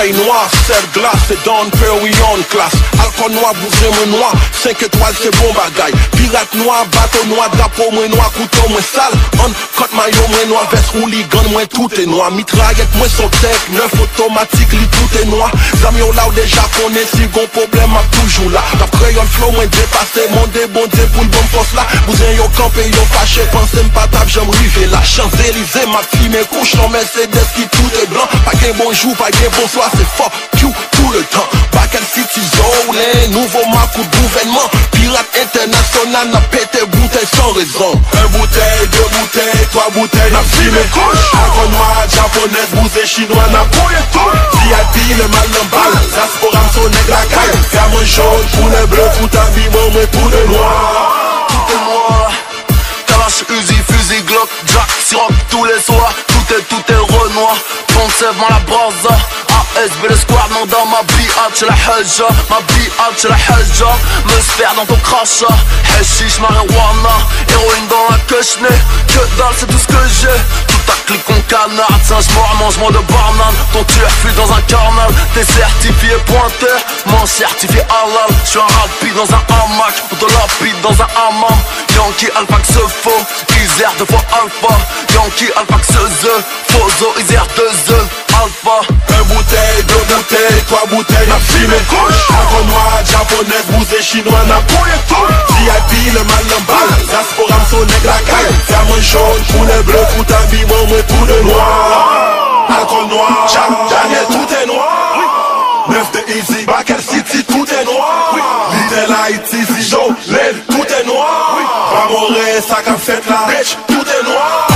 bouteille noire, serre glace, c'est Don Perignon classe. Alcool noir, bourré moi noir, 5 étoiles c'est bon bagaille. Pirate noir, bateau noir, drapeau moins noir, couteau moins sale. On cote maillot moins noir, veste hooligan moins tout est noir. Mitraillette moins son neuf automatique, li tout est noir. Zamio là des japonais, si gon problème a toujours là. T'as crayon flow moins dépassé, mon débondé pour le bon poste là. Vous yo campé, yo fâché, pensez m'pas tape, j'aime river là. Champs-Élysées, ma fille, mes couches, non Mercedes qui tout est blanc. Pas qu'un bonjour, pas qu'un bonsoir, c'est fuck you tout le temps. Pas qu'un city zone, nouveau marque ou gouvernement. Pirate international, n'a pété bouteille sans raison. Un bouteille, deux bouteilles, trois bouteilles, n'a fille, mes couches. Alcool noir, japonaise, bousée chinois, n'a bouillé tout. VIP, le mal en balle, Zaspora, son nègre la caille. Gamin jaune, poulet bleu, tout habillement, mais tout de noir. Tout est noir. Kalash, Uzi, fusil, Glock, Jack, Siroc tous les soirs. Tout est, tout est renoir. Ponce dans la braza. ASB le squad, dans ma biatch, la hajja. Ma biatch, la hajja. Me sphère dans ton crachat. Hashish, marijuana. Héroïne dans la queue Que dalle, c'est tout ce que j'ai. Tout ta clique en canard. Singe-mort, mange-moi de banane. Ton tueur fuit dans un carnal. T'es certifié pointeur. Mon certifié halal. J'suis un rapide dans un hamac. Ou de dans un hammam. Yankee, alpha, que se faux. Isère deux fois alpha. Yankee, alpha, que se ze. Fozo, Isère deux ze. Alpha. Un bouteille, deux bouteilles, trois bouteilles, n'a fille mes couches Alcool noir, japonaise, bousée chinois, n'a bouillé tout VIP, le mal en balle, Zaspora, son nègre la caille. Ferme jaune, poulet bleu, tout habillement, mais tout de noir. Alcool noir, Daniel, tout est noir. Neuf de Easy, Bakel City, tout est noir. Little Haiti, Zijo, Lel, tout est noir. Pas sac à fête la bitch, tout est noir